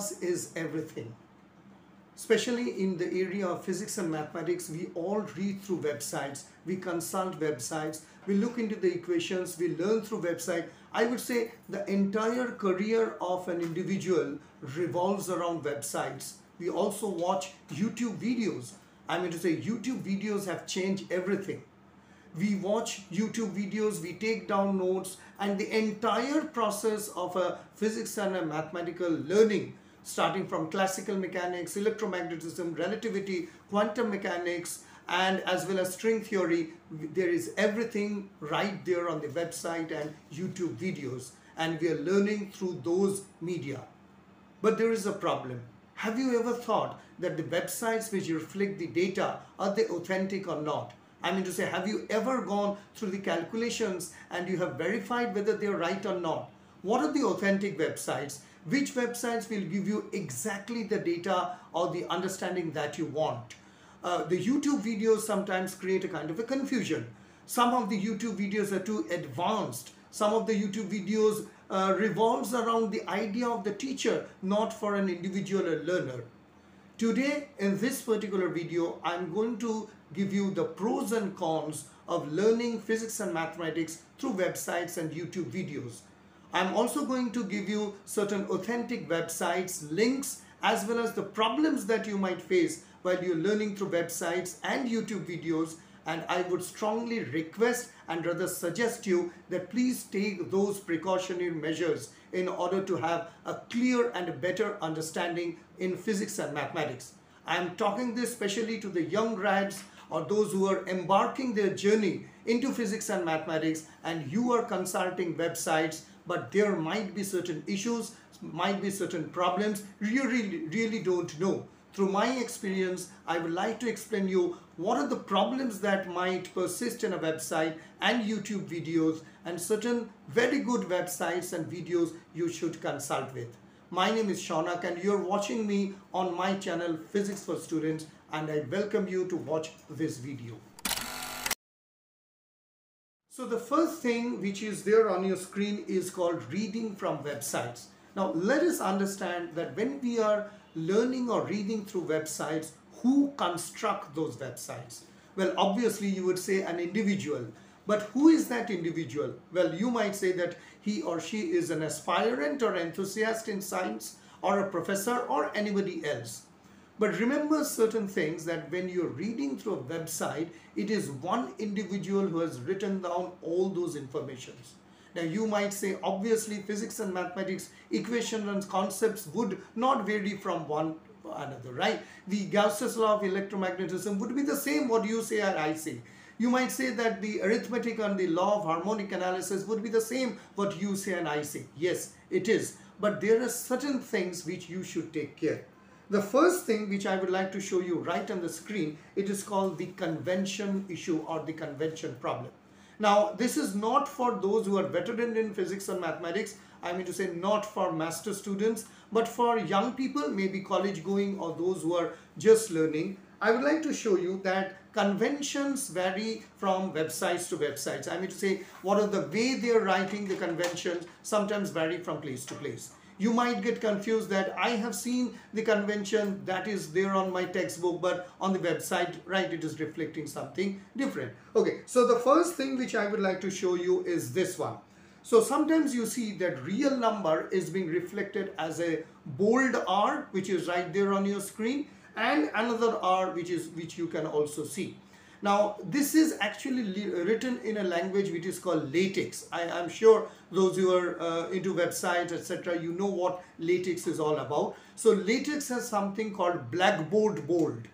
is everything. Especially in the area of physics and mathematics, we all read through websites, we consult websites, we look into the equations, we learn through website. I would say the entire career of an individual revolves around websites. We also watch YouTube videos. I mean to say YouTube videos have changed everything we watch YouTube videos, we take down notes, and the entire process of a physics and a mathematical learning, starting from classical mechanics, electromagnetism, relativity, quantum mechanics, and as well as string theory, there is everything right there on the website and YouTube videos, and we are learning through those media. But there is a problem. Have you ever thought that the websites which reflect the data, are they authentic or not? I mean to say, have you ever gone through the calculations and you have verified whether they're right or not? What are the authentic websites? Which websites will give you exactly the data or the understanding that you want? Uh, the YouTube videos sometimes create a kind of a confusion. Some of the YouTube videos are too advanced. Some of the YouTube videos uh, revolves around the idea of the teacher, not for an individual learner. Today in this particular video, I'm going to give you the pros and cons of learning physics and mathematics through websites and YouTube videos. I'm also going to give you certain authentic websites, links, as well as the problems that you might face while you're learning through websites and YouTube videos and I would strongly request and rather suggest you that please take those precautionary measures in order to have a clear and better understanding in physics and mathematics. I am talking this especially to the young grads or those who are embarking their journey into physics and mathematics and you are consulting websites but there might be certain issues, might be certain problems you really, really don't know. Through my experience, I would like to explain you what are the problems that might persist in a website and YouTube videos and certain very good websites and videos you should consult with. My name is Shaunak and you're watching me on my channel Physics for Students and I welcome you to watch this video. So the first thing which is there on your screen is called reading from websites. Now let us understand that when we are learning or reading through websites, who construct those websites? Well, obviously you would say an individual, but who is that individual? Well, you might say that he or she is an aspirant or enthusiast in science or a professor or anybody else. But remember certain things that when you're reading through a website, it is one individual who has written down all those informations. Now you might say obviously physics and mathematics equations and concepts would not vary from one another, right? The Gauss's law of electromagnetism would be the same what you say or I say. You might say that the arithmetic and the law of harmonic analysis would be the same what you say and I say. Yes, it is. But there are certain things which you should take care. The first thing which I would like to show you right on the screen, it is called the convention issue or the convention problem. Now, this is not for those who are veteran in physics and mathematics. I mean to say not for master students, but for young people, maybe college going or those who are just learning. I would like to show you that conventions vary from websites to websites. I mean to say what are the way they are writing the conventions sometimes vary from place to place you might get confused that I have seen the convention that is there on my textbook but on the website right it is reflecting something different. Okay so the first thing which I would like to show you is this one. So sometimes you see that real number is being reflected as a bold R which is right there on your screen and another R which is which you can also see now, this is actually written in a language which is called LaTeX. I am sure those who are uh, into websites, etc., you know what LaTeX is all about. So, LaTeX has something called Blackboard Bold.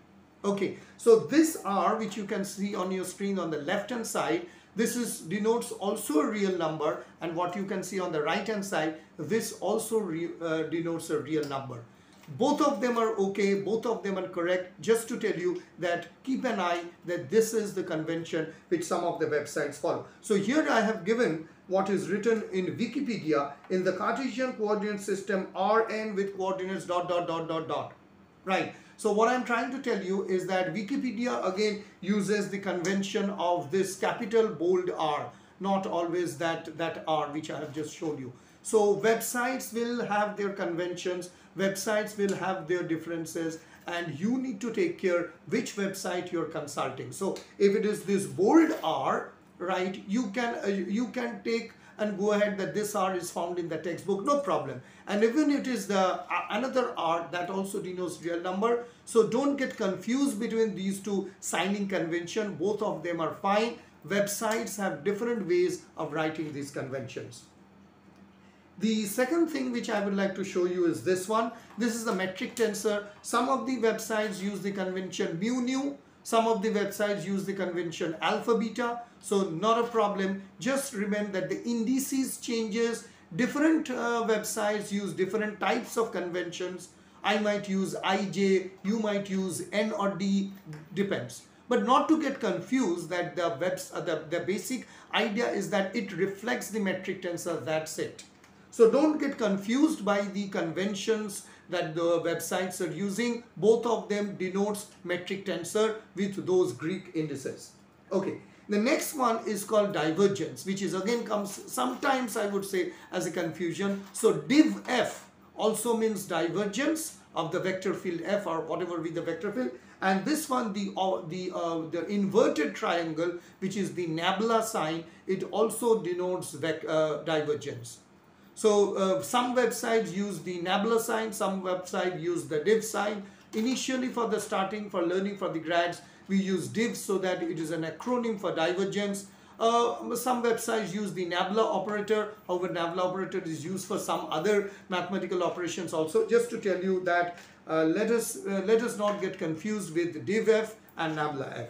Okay, so this R, which you can see on your screen on the left hand side, this is denotes also a real number and what you can see on the right hand side, this also re, uh, denotes a real number both of them are okay both of them are correct. Just to tell you that keep an eye that this is the convention which some of the websites follow. So here i have given what is written in wikipedia in the cartesian coordinate system rn with coordinates dot dot dot dot dot. Right. So what i'm trying to tell you is that wikipedia again uses the convention of this capital bold r not always that that r which i have just showed you. So websites will have their conventions, websites will have their differences and you need to take care which website you're consulting. So if it is this bold R, right, you can uh, you can take and go ahead that this R is found in the textbook, no problem. And even it is the uh, another R that also denotes real number. So don't get confused between these two signing convention. Both of them are fine. Websites have different ways of writing these conventions. The second thing which I would like to show you is this one. This is the metric tensor. Some of the websites use the convention mu nu. Some of the websites use the convention alpha beta. So not a problem. Just remember that the indices changes. Different uh, websites use different types of conventions. I might use IJ, you might use N or D, depends. But not to get confused that the, webs, uh, the, the basic idea is that it reflects the metric tensor, that's it. So don't get confused by the conventions that the websites are using. Both of them denotes metric tensor with those Greek indices. Okay. The next one is called divergence, which is again comes sometimes I would say as a confusion. So div f also means divergence of the vector field f or whatever with the vector field. And this one, the uh, the uh, the inverted triangle, which is the nabla sign, it also denotes uh, divergence. So uh, some websites use the nabla sign, some websites use the div sign. Initially for the starting, for learning for the grads, we use div so that it is an acronym for divergence. Uh, some websites use the nabla operator, however nabla operator is used for some other mathematical operations also. Just to tell you that uh, let us uh, let us not get confused with divf and nabla f.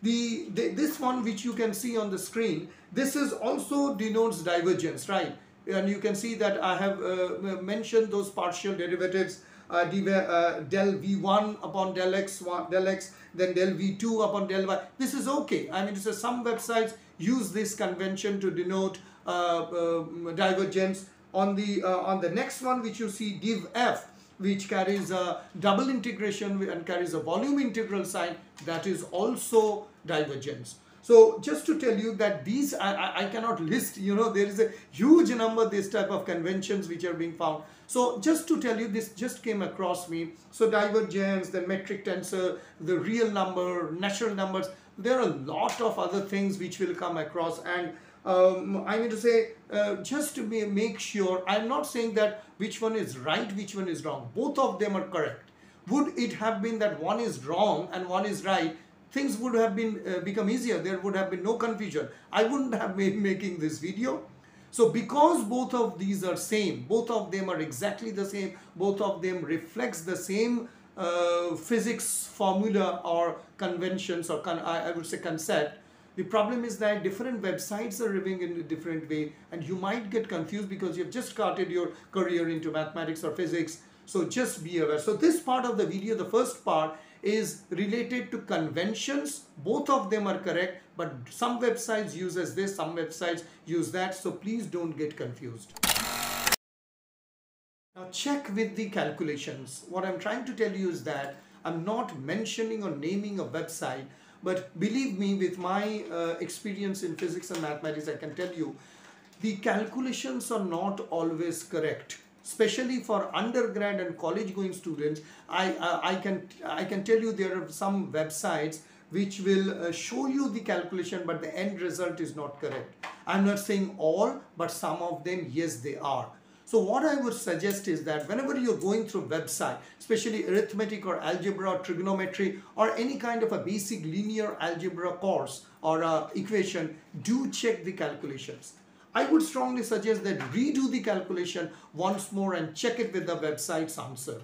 The, the, this one which you can see on the screen, this is also denotes divergence, right? And you can see that I have uh, mentioned those partial derivatives uh, uh, del v1 upon del x, one del x, then del v2 upon del y. This is okay. I mean, so some websites use this convention to denote uh, um, divergence. On the uh, on the next one, which you see div f, which carries a double integration and carries a volume integral sign, that is also divergence. So just to tell you that these, I, I cannot list, you know, there is a huge number this type of conventions which are being found. So just to tell you, this just came across me. So divergence, the metric tensor, the real number, natural numbers, there are a lot of other things which will come across and um, I mean to say, uh, just to make sure, I'm not saying that which one is right, which one is wrong. Both of them are correct. Would it have been that one is wrong and one is right? Things would have been uh, become easier. There would have been no confusion. I wouldn't have been making this video. So because both of these are same, both of them are exactly the same, both of them reflects the same uh, physics formula or conventions or con I, I would say concept, the problem is that different websites are living in a different way and you might get confused because you've just started your career into mathematics or physics. So just be aware. So this part of the video, the first part is related to conventions. Both of them are correct, but some websites uses this, some websites use that. So please don't get confused. Now check with the calculations. What I'm trying to tell you is that I'm not mentioning or naming a website, but believe me, with my uh, experience in physics and mathematics, I can tell you the calculations are not always correct especially for undergrad and college going students I, I, I can I can tell you there are some websites which will uh, show you the calculation but the end result is not correct I'm not saying all but some of them yes they are so what I would suggest is that whenever you're going through website, especially arithmetic or algebra or trigonometry or any kind of a basic linear algebra course or uh, equation, do check the calculations. I would strongly suggest that redo the calculation once more and check it with the website's answer.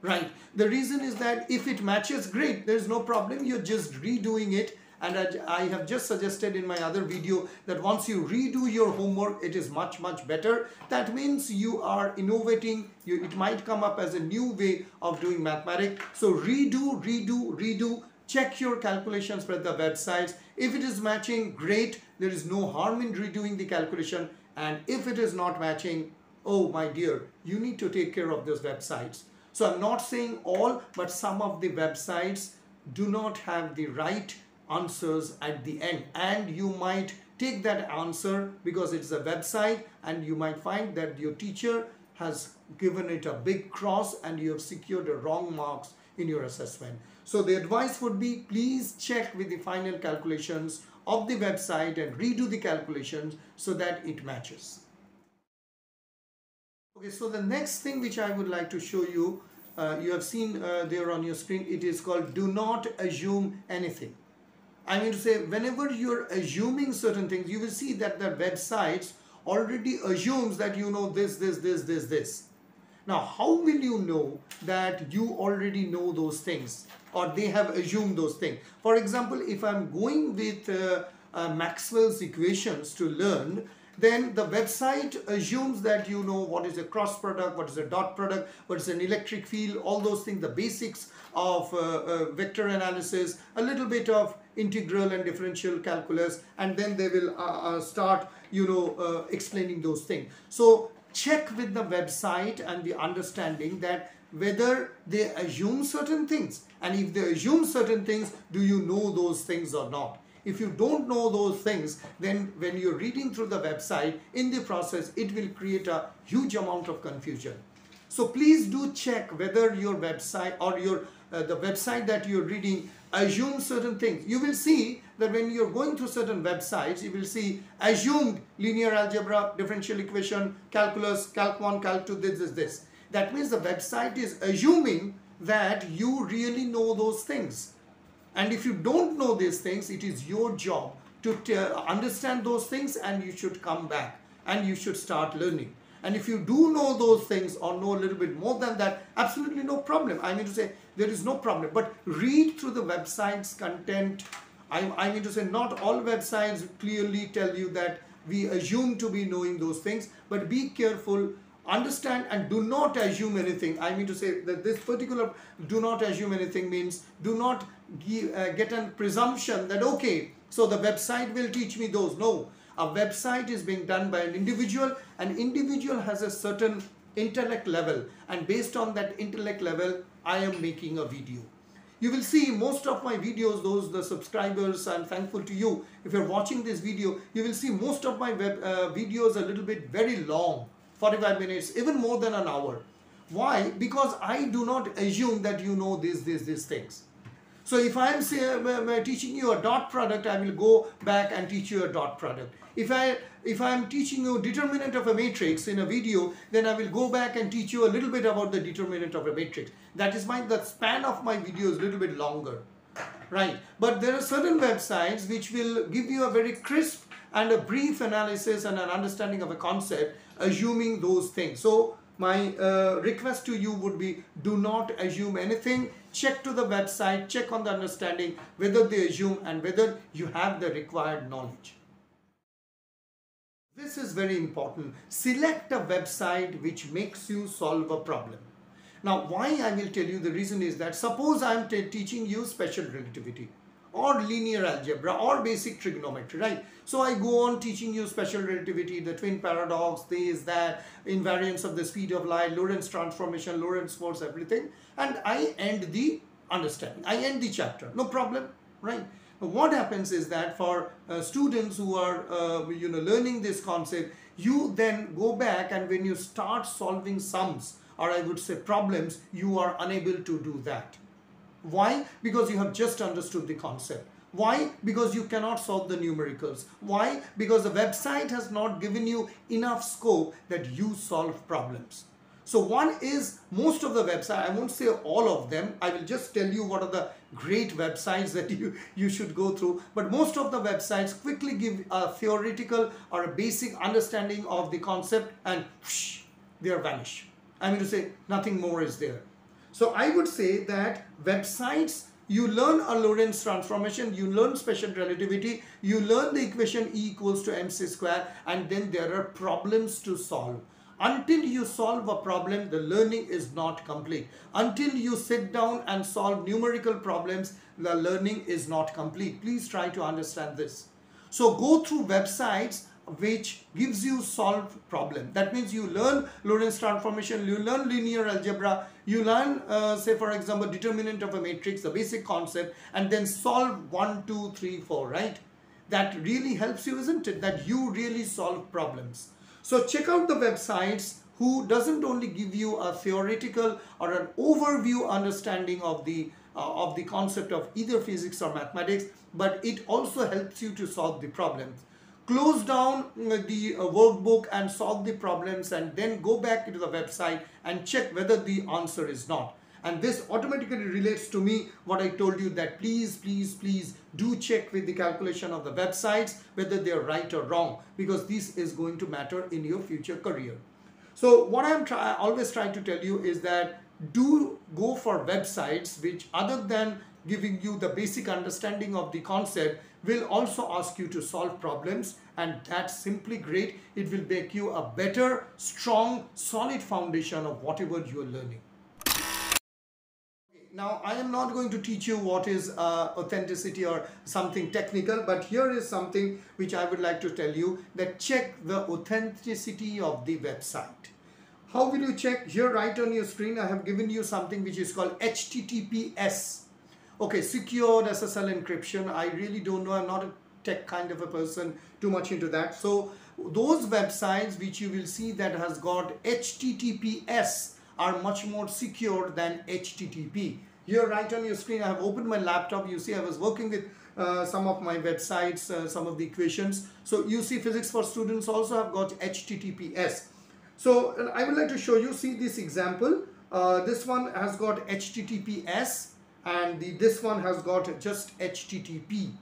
Right. The reason is that if it matches, great. There's no problem. You're just redoing it. And I have just suggested in my other video that once you redo your homework, it is much, much better. That means you are innovating. You, it might come up as a new way of doing mathematics. So redo, redo, redo check your calculations with the websites. If it is matching, great. There is no harm in redoing the calculation. And if it is not matching, oh my dear, you need to take care of those websites. So I'm not saying all, but some of the websites do not have the right answers at the end and you might take that answer because it's a website and you might find that your teacher has given it a big cross and you have secured the wrong marks in your assessment. So the advice would be please check with the final calculations of the website and redo the calculations so that it matches. Okay, so the next thing which I would like to show you, uh, you have seen uh, there on your screen, it is called do not assume anything. I mean to say whenever you're assuming certain things, you will see that the websites already assumes that you know this, this, this, this, this. Now, how will you know that you already know those things or they have assumed those things? For example, if I'm going with uh, uh, Maxwell's equations to learn, then the website assumes that you know what is a cross product, what is a dot product, what is an electric field, all those things, the basics of uh, uh, vector analysis, a little bit of integral and differential calculus, and then they will uh, uh start, you know, uh, explaining those things. So check with the website and the understanding that whether they assume certain things, and if they assume certain things, do you know those things or not? If you don't know those things, then when you're reading through the website, in the process, it will create a huge amount of confusion. So please do check whether your website or your uh, the website that you're reading assumes certain things. You will see that when you're going through certain websites, you will see assumed linear algebra, differential equation, calculus, calc 1, calc 2, this, this, this. That means the website is assuming that you really know those things. And if you don't know these things, it is your job to understand those things and you should come back and you should start learning. And if you do know those things or know a little bit more than that, absolutely no problem. I mean to say, there is no problem. But read through the website's content. I, I mean to say, not all websites clearly tell you that we assume to be knowing those things, but be careful understand and do not assume anything. I mean to say that this particular do not assume anything means do not give, uh, get a presumption that okay so the website will teach me those. No. A website is being done by an individual. An individual has a certain intellect level. And based on that intellect level i am making a video you will see most of my videos those the subscribers i'm thankful to you if you're watching this video you will see most of my web uh, videos a little bit very long 45 minutes, even more than an hour. Why? Because I do not assume that you know these, these, these things. So if I am say, uh, teaching you a dot product, I will go back and teach you a dot product. If I if I am teaching you determinant of a matrix in a video, then I will go back and teach you a little bit about the determinant of a matrix. That is why the span of my video is a little bit longer. Right. But there are certain websites which will give you a very crisp and a brief analysis and an understanding of a concept assuming those things. So my uh, request to you would be do not assume anything. Check to the website, check on the understanding whether they assume and whether you have the required knowledge. This is very important. Select a website which makes you solve a problem. Now, why I will tell you the reason is that suppose I am teaching you special relativity or linear algebra or basic trigonometry, right? So I go on teaching you special relativity, the twin paradox, this, that, invariance of the speed of light, Lorentz transformation, Lorentz force, everything. And I end the understanding. I end the chapter. No problem, right? What happens is that for uh, students who are, uh, you know, learning this concept, you then go back and when you start solving sums, or I would say problems, you are unable to do that why? Because you have just understood the concept. Why? Because you cannot solve the numericals. Why? Because the website has not given you enough scope that you solve problems. So one is most of the website, I won't say all of them, I will just tell you what are the great websites that you, you should go through. But most of the websites quickly give a theoretical or a basic understanding of the concept and whoosh, they are vanish. I mean to say nothing more is there. So I would say that websites, you learn a Lorentz transformation, you learn special relativity, you learn the equation E equals to mc square and then there are problems to solve. Until you solve a problem, the learning is not complete. Until you sit down and solve numerical problems, the learning is not complete. Please try to understand this. So go through websites which gives you solve problem. That means you learn Lorentz transformation, you learn linear algebra, you learn uh, say for example determinant of a matrix, the basic concept and then solve 1, 2, 3, 4, right? that really helps you isn't it that you really solve problems so check out the websites who doesn't only give you a theoretical or an overview understanding of the uh, of the concept of either physics or mathematics but it also helps you to solve the problems close down the uh, workbook and solve the problems and then go back into the website and check whether the answer is not. And this automatically relates to me what I told you that please please please do check with the calculation of the websites whether they are right or wrong because this is going to matter in your future career. So what I'm try always trying to tell you is that do go for websites which other than giving you the basic understanding of the concept will also ask you to solve problems and that's simply great. It will make you a better, strong, solid foundation of whatever you are learning. Now, I am not going to teach you what is uh, authenticity or something technical, but here is something which I would like to tell you that check the authenticity of the website. How will you check? Here right on your screen, I have given you something which is called HTTPS. Okay, secured SSL encryption. I really don't know. I'm not a tech kind of a person, too much into that. So those websites which you will see that has got HTTPS are much more secure than HTTP. Here right on your screen I have opened my laptop you see I was working with uh, some of my websites uh, some of the equations so you see physics for students also have got HTTPS so I would like to show you see this example uh, this one has got HTTPS and the, this one has got just HTTP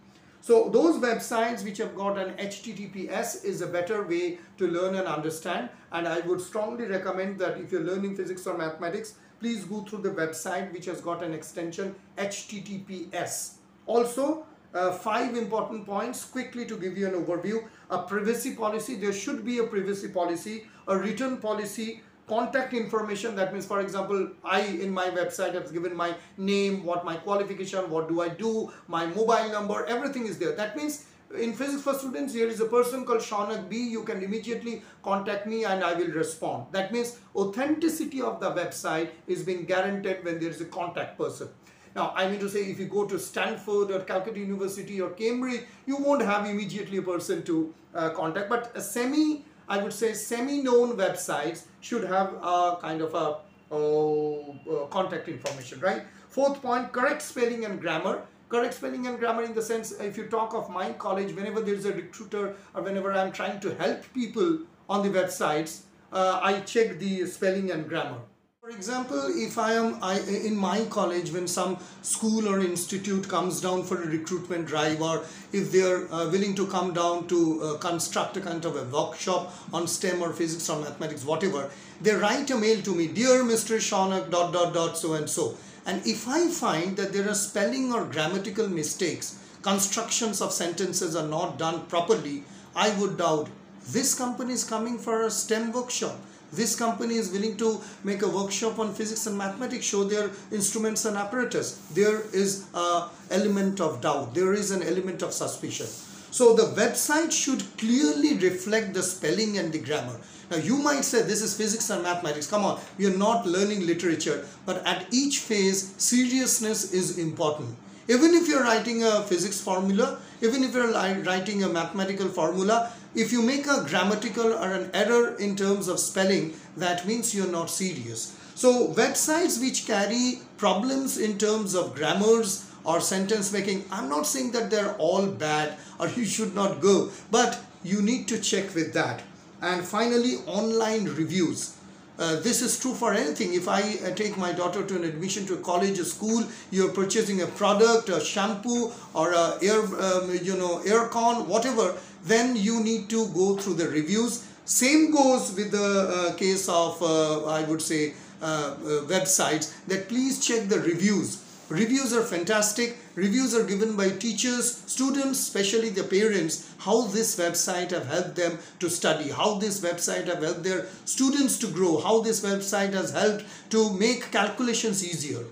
so those websites which have got an HTTPS is a better way to learn and understand and I would strongly recommend that if you're learning physics or mathematics, please go through the website which has got an extension HTTPS. Also, uh, five important points quickly to give you an overview. A privacy policy, there should be a privacy policy, a written policy contact information. That means for example I in my website have given my name what my qualification what do I do my mobile number everything is there. That means in physics for students here is a person called Shaunak B. You can immediately contact me and I will respond. That means authenticity of the website is being guaranteed when there is a contact person. Now, I mean to say if you go to Stanford or Calcutta University or Cambridge, you won't have immediately a person to uh, contact. But a semi I would say semi-known websites should have a kind of a uh, contact information, right? Fourth point, correct spelling and grammar. Correct spelling and grammar in the sense, if you talk of my college, whenever there is a recruiter or whenever I'm trying to help people on the websites, uh, I check the spelling and grammar. For example, if I am I, in my college when some school or institute comes down for a recruitment drive or if they are uh, willing to come down to uh, construct a kind of a workshop on STEM or physics or mathematics, whatever, they write a mail to me, dear Mr. Shaunak, dot, dot, dot, so and so. And if I find that there are spelling or grammatical mistakes, constructions of sentences are not done properly, I would doubt this company is coming for a STEM workshop this company is willing to make a workshop on physics and mathematics, show their instruments and apparatus. There is a element of doubt. There is an element of suspicion. So the website should clearly reflect the spelling and the grammar. Now you might say this is physics and mathematics. Come on, we are not learning literature. But at each phase, seriousness is important. Even if you're writing a physics formula, even if you're writing a mathematical formula, if you make a grammatical or an error in terms of spelling, that means you're not serious. So websites which carry problems in terms of grammars or sentence making, I'm not saying that they're all bad or you should not go, but you need to check with that. And finally, online reviews. Uh, this is true for anything. If I uh, take my daughter to an admission to a college or school, you're purchasing a product, a shampoo or a air, um, you know, air con, whatever, then you need to go through the reviews. Same goes with the uh, case of, uh, I would say, uh, uh, websites that please check the reviews. Reviews are fantastic. Reviews are given by teachers, students, especially the parents, how this website have helped them to study, how this website have helped their students to grow, how this website has helped to make calculations easier.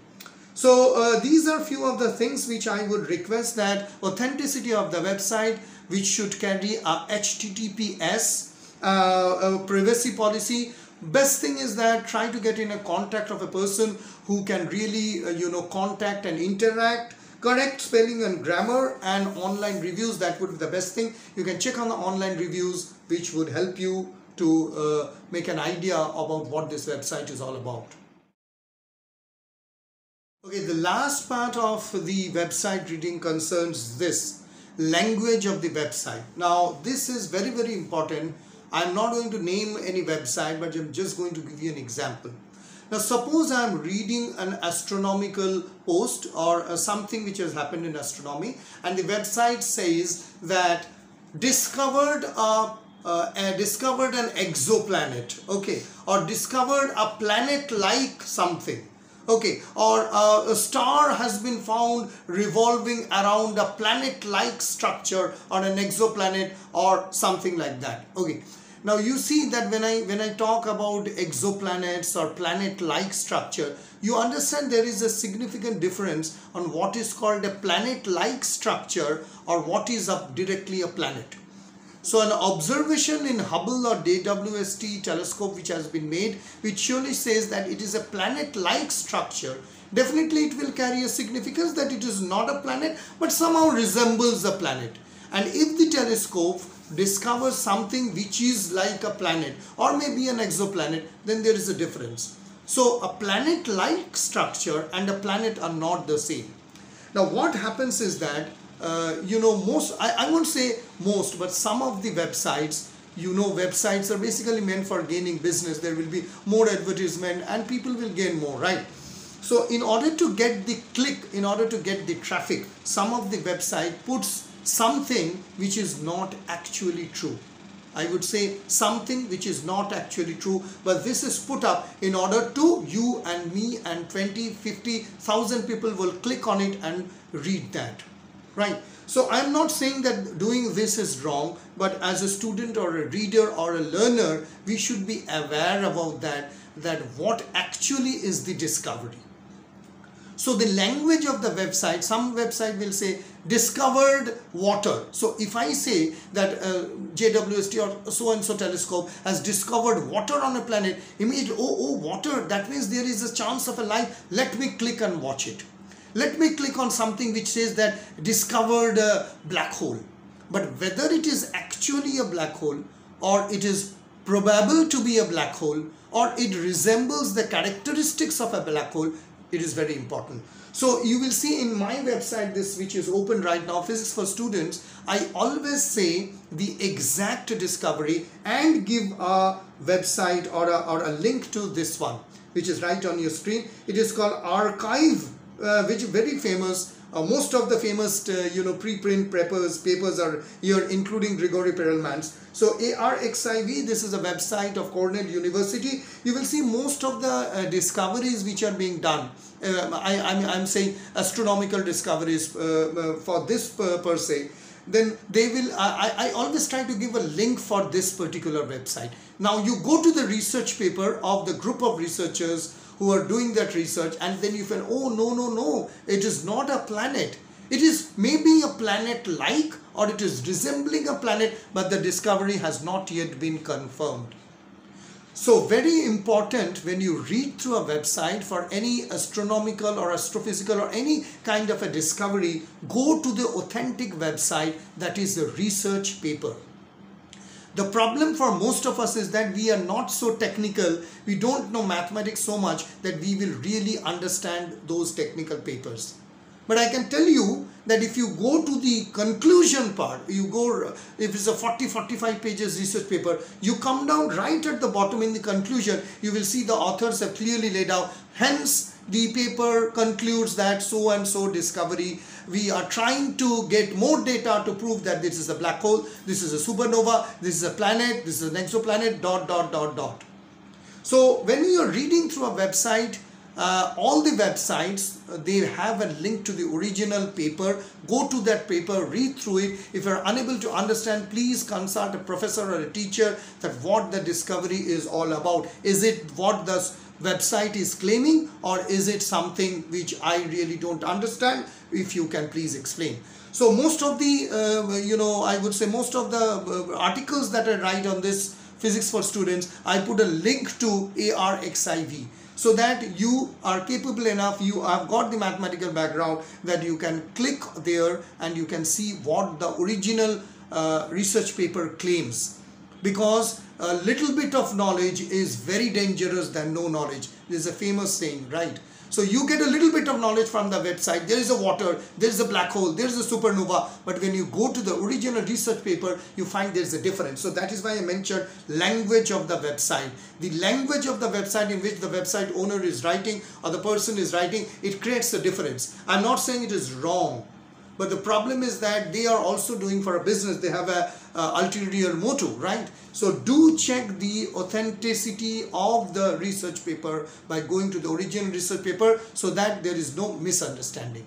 So uh, these are few of the things which I would request that authenticity of the website which should carry a HTTPS uh, a privacy policy. Best thing is that try to get in a contact of a person who can really uh, you know contact and interact. Correct spelling and grammar and online reviews that would be the best thing. You can check on the online reviews which would help you to uh, make an idea about what this website is all about okay the last part of the website reading concerns this language of the website. Now this is very very important. I'm not going to name any website but i'm just going to give you an example. Now suppose I am reading an astronomical post or uh, something which has happened in astronomy and the website says that discovered a uh, uh, discovered an exoplanet okay or discovered a planet like something okay or uh, a star has been found revolving around a planet like structure or an exoplanet or something like that okay now you see that when I when I talk about exoplanets or planet-like structure, you understand there is a significant difference on what is called a planet-like structure or what is a, directly a planet. So an observation in Hubble or JWST telescope which has been made which surely says that it is a planet-like structure definitely it will carry a significance that it is not a planet but somehow resembles a planet. And if the telescope discovers something which is like a planet or maybe an exoplanet then there is a difference. So a planet like structure and a planet are not the same. Now what happens is that Uh, you know most I, I won't say most but some of the websites you know websites are basically meant for gaining business. There will be more advertisement and people will gain more right? So in order to get the click in order to get the traffic some of the website puts something which is not actually true. I would say something which is not actually true but this is put up in order to you and me and 20 50,000 people will click on it and read that right so I'm not saying that doing this is wrong but as a student or a reader or a learner we should be aware about that that what actually is the discovery so the language of the website, some website will say discovered water. So if I say that uh, JWST or so and so telescope has discovered water on a planet, immediately, oh, oh, water, that means there is a chance of a life. Let me click and watch it. Let me click on something which says that discovered black hole. But whether it is actually a black hole or it is probable to be a black hole or it resembles the characteristics of a black hole it is very important so you will see in my website this which is open right now physics for students i always say the exact discovery and give a website or a, or a link to this one which is right on your screen it is called uh, which is very famous uh, most of the famous uh, you know preprint preppers papers are here including Grigory Perelman's. So ARXIV this is a website of Cornell University. You will see most of the uh, discoveries which are being done. Uh, I, I'm, I'm saying astronomical discoveries uh, uh, for this per, per se. Then they will I, I always try to give a link for this particular website. Now you go to the research paper of the group of researchers who are doing that research and then you feel oh no no no it is not a planet. It is maybe a planet like or it is resembling a planet but the discovery has not yet been confirmed. So very important when you read through a website for any astronomical or astrophysical or any kind of a discovery go to the authentic website that is the research paper the problem for most of us is that we are not so technical, we don't know mathematics so much that we will really understand those technical papers. But I can tell you that if you go to the conclusion part, you go, if it's a 40, 45 pages research paper, you come down right at the bottom in the conclusion, you will see the authors have clearly laid out. Hence, the paper concludes that so and so discovery we are trying to get more data to prove that this is a black hole this is a supernova this is a planet this is an exoplanet dot dot dot dot. So when you are reading through a website uh, all the websites uh, they have a link to the original paper. Go to that paper read through it. If you're unable to understand please consult a professor or a teacher that what the discovery is all about. Is it what the website is claiming or is it something which I really don't understand? If you can please explain. So most of the uh, you know I would say most of the uh, articles that I write on this physics for students I put a link to ARXIV so that you are capable enough you have got the mathematical background that you can click there and you can see what the original uh, research paper claims because a little bit of knowledge is very dangerous than no knowledge there's a famous saying right so you get a little bit of knowledge from the website. There is a water, there is a black hole, there is a supernova. But when you go to the original research paper, you find there is a difference. So that is why I mentioned language of the website. The language of the website in which the website owner is writing or the person is writing, it creates a difference. I'm not saying it is wrong. But the problem is that they are also doing for a business. They have a uh, ulterior motive, right? So do check the authenticity of the research paper by going to the original research paper so that there is no misunderstanding.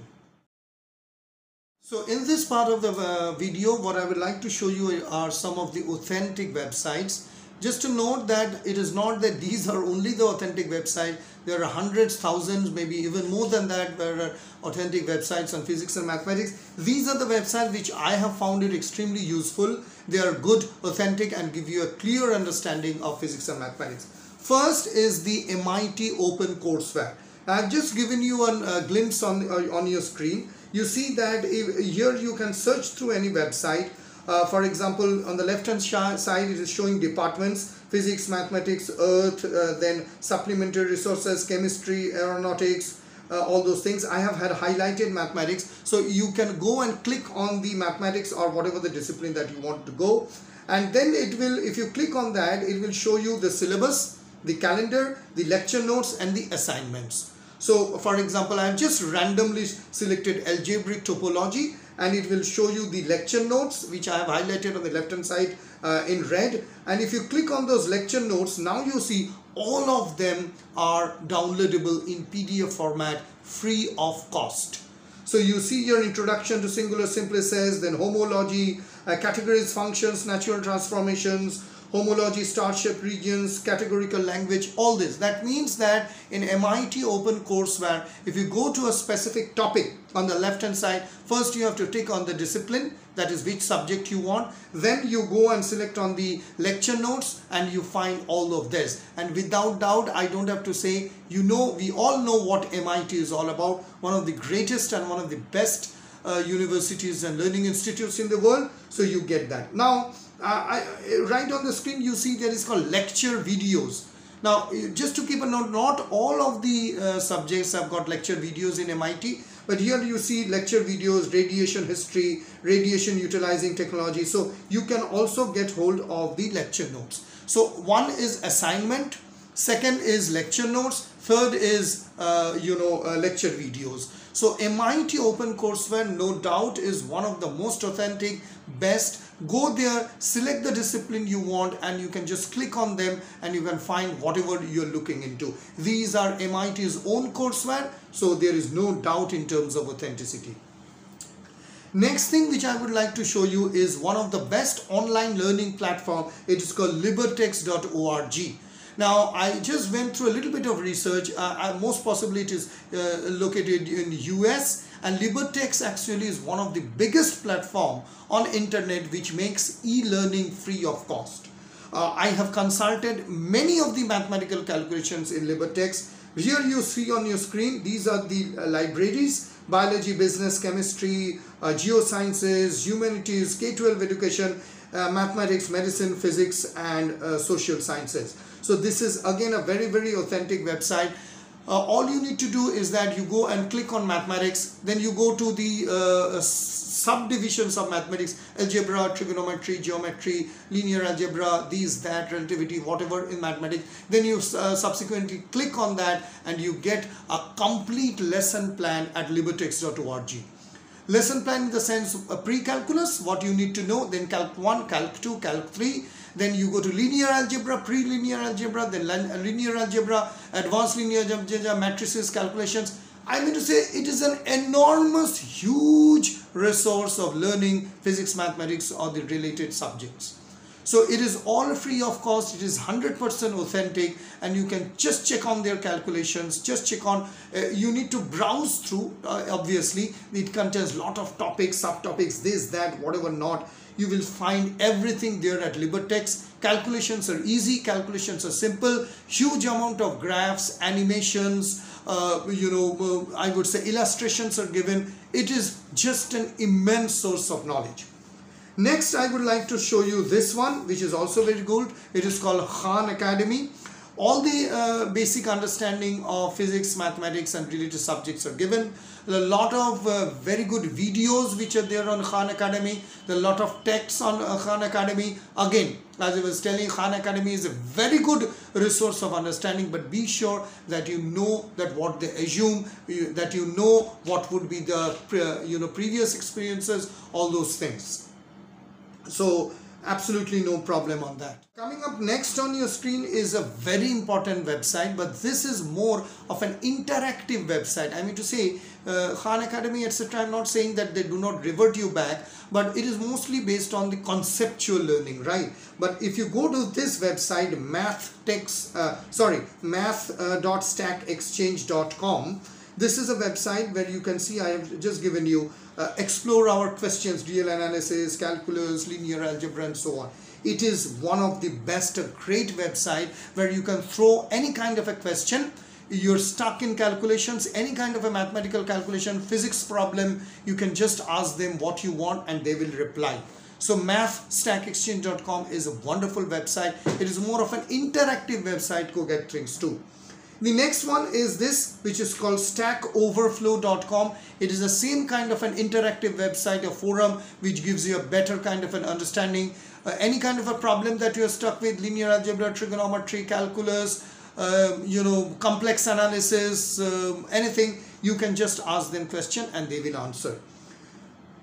So in this part of the uh, video, what I would like to show you are some of the authentic websites just to note that it is not that these are only the authentic website. There are hundreds, thousands, maybe even more than that where are authentic websites on physics and mathematics. These are the websites which I have found it extremely useful. They are good, authentic and give you a clear understanding of physics and mathematics. First is the MIT Open Courseware. I've just given you a glimpse on, uh, on your screen. You see that if, here you can search through any website uh, for example, on the left hand side it is showing departments, physics, mathematics, earth, uh, then supplementary resources, chemistry, aeronautics, uh, all those things. I have had highlighted mathematics. So you can go and click on the mathematics or whatever the discipline that you want to go. And then it will, if you click on that, it will show you the syllabus, the calendar, the lecture notes and the assignments. So for example, I have just randomly selected algebraic topology and it will show you the lecture notes which I have highlighted on the left hand side uh, in red and if you click on those lecture notes now you see all of them are downloadable in PDF format free of cost. So you see your introduction to singular simplices, then homology, uh, categories, functions, natural transformations, homology, star-shaped regions, categorical language, all this. That means that in MIT open OpenCourseware, if you go to a specific topic on the left hand side, first you have to tick on the discipline, that is which subject you want. Then you go and select on the lecture notes and you find all of this. And without doubt, I don't have to say, you know, we all know what MIT is all about. One of the greatest and one of the best uh, universities and learning institutes in the world. So you get that. Now, I, right on the screen you see there is called lecture videos. Now just to keep a note, not all of the uh, subjects have got lecture videos in MIT, but here you see lecture videos, radiation history, radiation utilizing technology. So you can also get hold of the lecture notes. So one is assignment, second is lecture notes, third is uh, you know uh, lecture videos. So MIT OpenCourseware no doubt is one of the most authentic, best. Go there, select the discipline you want and you can just click on them and you can find whatever you're looking into. These are MIT's own courseware, so there is no doubt in terms of authenticity. Next thing which I would like to show you is one of the best online learning platform. It is called libretexts.org. Now, I just went through a little bit of research. Uh, uh most possibly it is uh, located in US and LibreTexts actually is one of the biggest platform on internet which makes e-learning free of cost. Uh, I have consulted many of the mathematical calculations in LibreTexts. Here you see on your screen, these are the uh, libraries biology, business, chemistry, uh, geosciences, humanities, K-12 education, uh, mathematics, medicine, physics and uh, social sciences. So this is again a very very authentic website. Uh, all you need to do is that you go and click on mathematics. Then you go to the uh, subdivisions of mathematics. Algebra trigonometry geometry linear algebra these that relativity whatever in mathematics. Then you uh, subsequently click on that and you get a complete lesson plan at libretexts.org lesson plan in the sense of pre-calculus what you need to know then calc 1 calc 2 calc 3 then you go to linear algebra, pre-linear algebra, then linear algebra, advanced linear algebra, matrices, calculations. I mean to say it is an enormous, huge resource of learning physics, mathematics or the related subjects. So it is all free of cost, it is 100% authentic and you can just check on their calculations, just check on, uh, you need to browse through, uh, obviously, it contains lot of topics, subtopics, this, that, whatever not. You will find everything there at LibreTexts. Calculations are easy, calculations are simple, huge amount of graphs, animations, uh, you know, uh, I would say illustrations are given. It is just an immense source of knowledge. Next, I would like to show you this one, which is also very good. It is called Khan Academy all the uh, basic understanding of physics mathematics and related subjects are given a lot of uh, very good videos which are there on Khan Academy there are a lot of texts on uh, Khan Academy again as I was telling Khan Academy is a very good resource of understanding but be sure that you know that what they assume that you know what would be the you know previous experiences all those things so absolutely no problem on that. Coming up next on your screen is a very important website but this is more of an interactive website. I mean to say uh, Khan Academy etc. I'm not saying that they do not revert you back but it is mostly based on the conceptual learning right but if you go to this website math text uh, sorry math.stackexchange.com uh, this is a website where you can see I have just given you uh, explore our questions, real analysis, calculus, linear algebra and so on. It is one of the best, a great website where you can throw any kind of a question you're stuck in calculations any kind of a mathematical calculation physics problem you can just ask them what you want and they will reply so mathstackexchange.com is a wonderful website it is more of an interactive website go get things too the next one is this which is called stackoverflow.com. It is the same kind of an interactive website, a forum which gives you a better kind of an understanding. Uh, any kind of a problem that you're stuck with, linear algebra, trigonometry, calculus, uh, you know, complex analysis, um, anything, you can just ask them question and they will answer.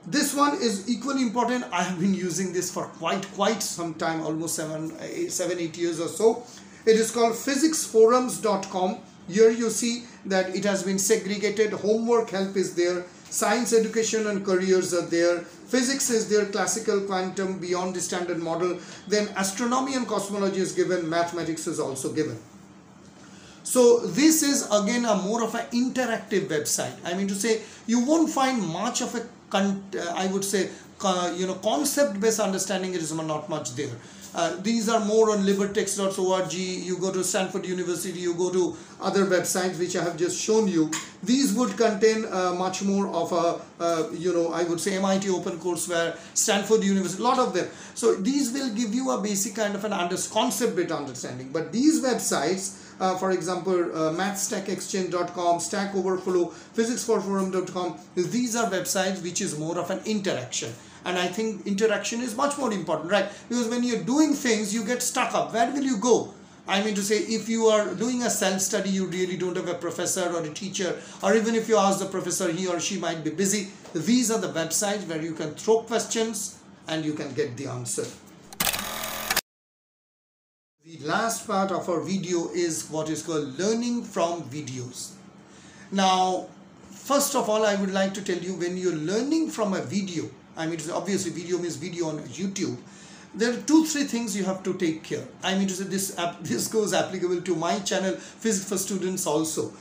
This one is equally important. I have been using this for quite quite some time, almost seven, eight, seven, eight years or so. It is called physicsforums.com. Here you see that it has been segregated. Homework help is there. Science education and careers are there. Physics is there. Classical, quantum, beyond the standard model. Then astronomy and cosmology is given. Mathematics is also given. So this is again a more of an interactive website. I mean to say you won't find much of a, I would say, you know, concept based understanding. It is not much there. Uh, these are more on libretexts.org. You go to Stanford University, you go to other websites which I have just shown you. These would contain uh, much more of a, uh, you know, I would say MIT OpenCourseware, Stanford University, a lot of them. So these will give you a basic kind of an under concept bit understanding. But these websites, uh, for example, uh, mathstackexchange.com, Stack Overflow, physicsforforum.com, these are websites which is more of an interaction. And I think interaction is much more important right? Because when you're doing things you get stuck up. Where will you go? I mean to say if you are doing a self-study you really don't have a professor or a teacher. Or even if you ask the professor he or she might be busy. These are the websites where you can throw questions and you can get the answer last part of our video is what is called learning from videos now first of all I would like to tell you when you're learning from a video I mean, obviously video means video on YouTube. There are two, three things you have to take care. I mean to say this, this goes applicable to my channel, Physics for Students also.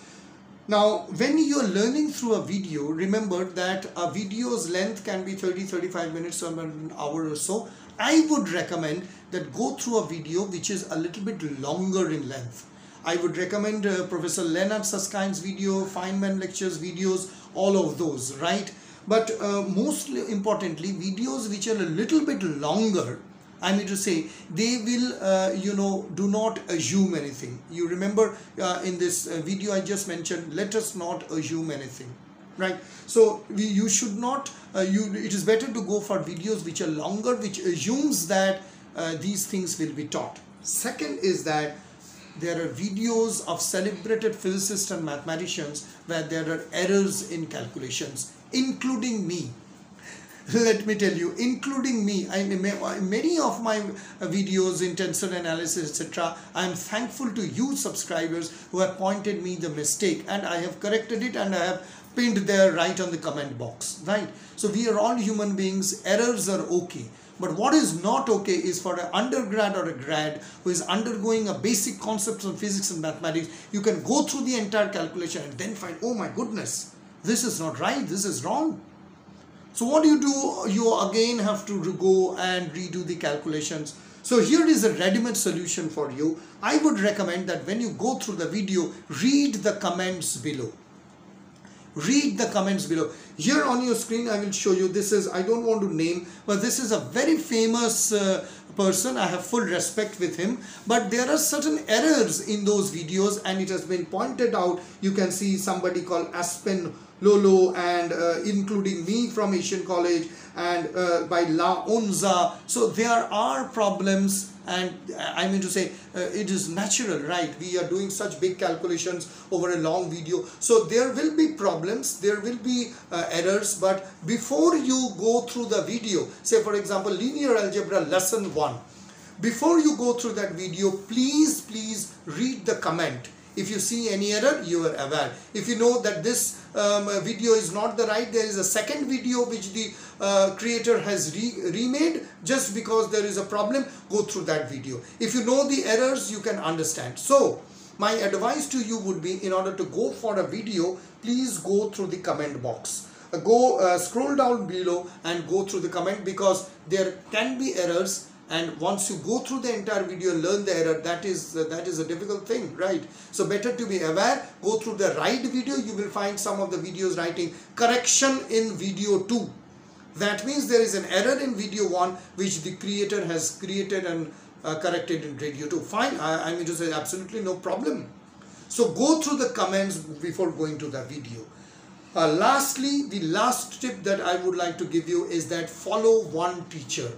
Now, when you're learning through a video, remember that a video's length can be 30-35 minutes or an hour or so. I would recommend that go through a video which is a little bit longer in length. I would recommend uh, Professor Leonard Susskind's video, Feynman lectures videos, all of those, right? but uh, most importantly videos which are a little bit longer I mean to say they will uh, you know do not assume anything you remember uh, in this uh, video I just mentioned let us not assume anything right? So we, you should not uh, you it is better to go for videos which are longer which assumes that uh, these things will be taught. Second is that there are videos of celebrated physicists and mathematicians where there are errors in calculations including me. Let me tell you including me. I many of my videos in tensor analysis etc I am thankful to you subscribers who have pointed me the mistake and I have corrected it and I have pinned there right on the comment box right so we are all human beings errors are okay but what is not okay is for an undergrad or a grad who is undergoing a basic concepts of physics and mathematics you can go through the entire calculation and then find oh my goodness this is not right, this is wrong. So what do you do? You again have to go and redo the calculations. So here is a ready-made solution for you. I would recommend that when you go through the video, read the comments below read the comments below. Here on your screen i will show you this is i don't want to name but this is a very famous uh, person. I have full respect with him. But there are certain errors in those videos and it has been pointed out. You can see somebody called aspen lolo and uh, including me from asian college and uh, by la onza. So there are problems and I mean to say uh, it is natural right? We are doing such big calculations over a long video. So there will be problems there will be uh, errors but before you go through the video say for example linear algebra lesson 1 before you go through that video please please read the comment if you see any error, you are aware. If you know that this um, video is not the right, there is a second video which the uh, creator has re remade just because there is a problem, go through that video. If you know the errors, you can understand. So, my advice to you would be in order to go for a video, please go through the comment box. Uh, go uh, scroll down below and go through the comment because there can be errors and once you go through the entire video and learn the error that is uh, that is a difficult thing right? So better to be aware go through the right video you will find some of the videos writing correction in video 2 that means there is an error in video 1 which the creator has created and uh, corrected in video 2 fine I, I mean to say absolutely no problem. So go through the comments before going to the video. Uh, lastly the last tip that I would like to give you is that follow one teacher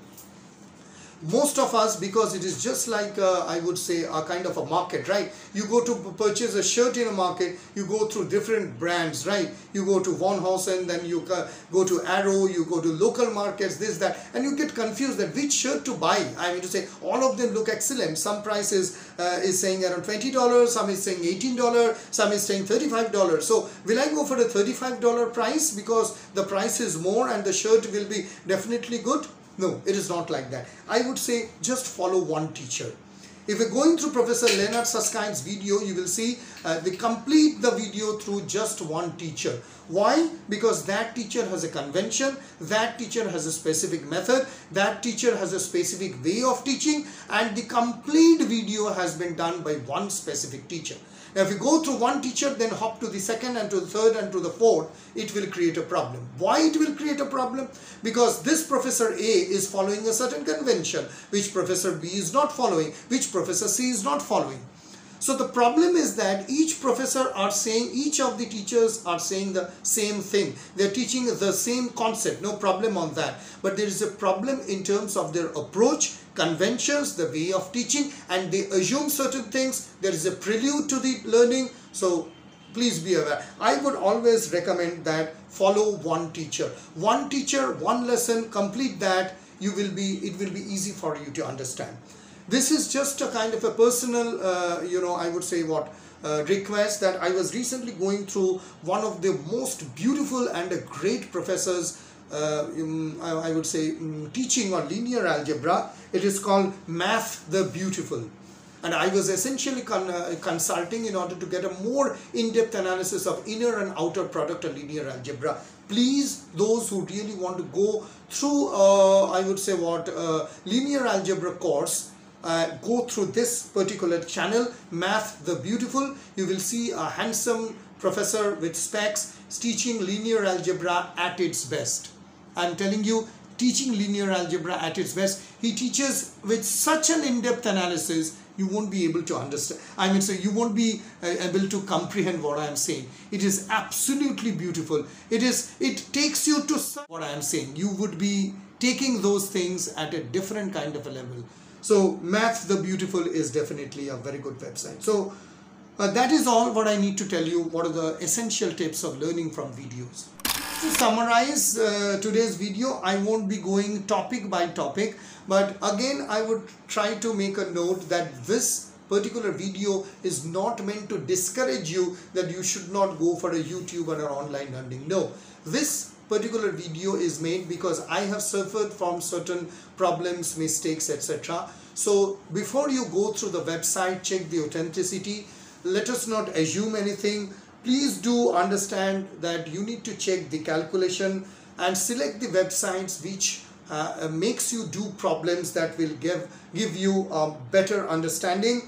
most of us because it is just like uh, I would say a kind of a market right? You go to purchase a shirt in a market you go through different brands right? You go to Van Heusen then you go to Arrow you go to local markets this that and you get confused that which shirt to buy. I mean to say all of them look excellent. Some prices uh, is saying around $20 some is saying $18 some is saying $35 so will I go for the $35 price? Because the price is more and the shirt will be definitely good no, it is not like that. I would say just follow one teacher. If you're going through Professor Leonard Susskind's video, you will see uh, they complete the video through just one teacher. Why? Because that teacher has a convention, that teacher has a specific method, that teacher has a specific way of teaching and the complete video has been done by one specific teacher. Now if you go through one teacher then hop to the second and to the third and to the fourth, it will create a problem. Why it will create a problem? Because this Professor A is following a certain convention which Professor B is not following, which Professor C is not following. So the problem is that each professor are saying, each of the teachers are saying the same thing. They're teaching the same concept, no problem on that. But there is a problem in terms of their approach, conventions, the way of teaching and they assume certain things. There is a prelude to the learning. So please be aware. I would always recommend that follow one teacher. One teacher, one lesson, complete that. You will be, it will be easy for you to understand. This is just a kind of a personal, uh, you know, I would say what, uh, request that I was recently going through one of the most beautiful and great professors uh, I, would say teaching on linear algebra. It is called Math the Beautiful. And I was essentially con uh, consulting in order to get a more in-depth analysis of inner and outer product of linear algebra. Please, those who really want to go through, uh, I would say what, uh, linear algebra course, uh, go through this particular channel math the beautiful. You will see a handsome professor with specs teaching linear algebra at its best. I'm telling you teaching linear algebra at its best. He teaches with such an in-depth analysis you won't be able to understand i mean so you won't be uh, able to comprehend what i am saying. It is absolutely beautiful. It is it takes you to what i am saying. You would be taking those things at a different kind of a level so Math the Beautiful is definitely a very good website. So uh, that is all what I need to tell you. What are the essential tips of learning from videos. To summarize uh, today's video, I won't be going topic by topic. But again, I would try to make a note that this particular video is not meant to discourage you that you should not go for a YouTube or an online learning. No, this particular video is made because I have suffered from certain problems, mistakes, etc. So before you go through the website, check the authenticity. Let us not assume anything. Please do understand that you need to check the calculation and select the websites which uh, makes you do problems that will give give you a better understanding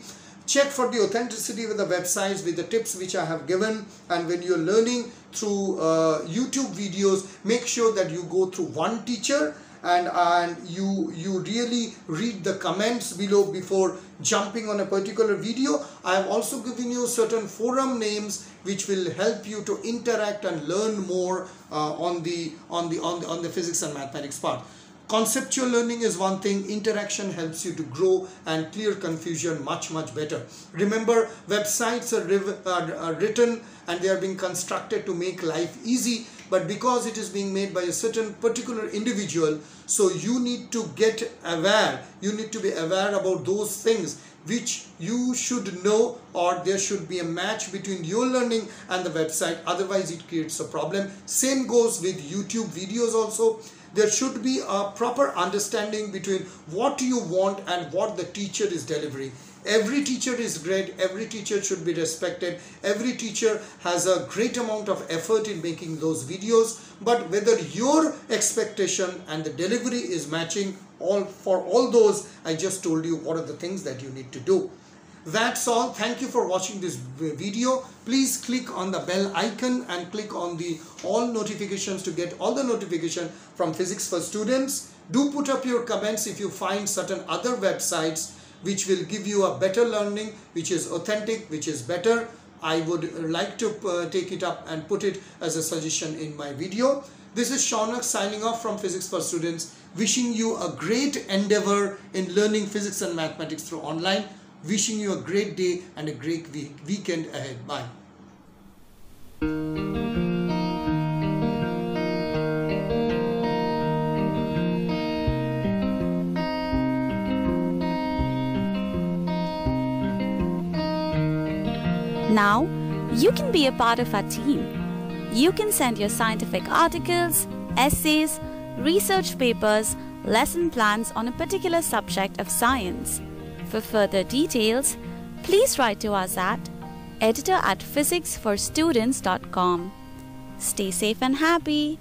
check for the authenticity with the websites with the tips which I have given. And when you're learning through uh, YouTube videos make sure that you go through one teacher and and you you really read the comments below before jumping on a particular video. I have also given you certain forum names which will help you to interact and learn more uh, on the on the on the on the physics and mathematics part conceptual learning is one thing interaction helps you to grow and clear confusion much much better. Remember websites are, are, written and they are being constructed to make life easy but because it is being made by a certain particular individual so you need to get aware. You need to be aware about those things which you should know or there should be a match between your learning and the website. Otherwise it creates a problem. Same goes with youtube videos also there should be a proper understanding between what you want and what the teacher is delivering. Every teacher is great every teacher should be respected every teacher has a great amount of effort in making those videos but whether your expectation and the delivery is matching all for all those i just told you what are the things that you need to do that's all thank you for watching this video please click on the bell icon and click on the all notifications to get all the notification from physics for students do put up your comments if you find certain other websites which will give you a better learning which is authentic which is better I would like to uh, take it up and put it as a suggestion in my video. This is Shaunak signing off from Physics for Students, wishing you a great endeavor in learning physics and mathematics through online. Wishing you a great day and a great week, weekend ahead. Bye. Now, you can be a part of our team. You can send your scientific articles, essays, research papers, lesson plans on a particular subject of science. For further details, please write to us at editor at physicsforstudents.com. Stay safe and happy.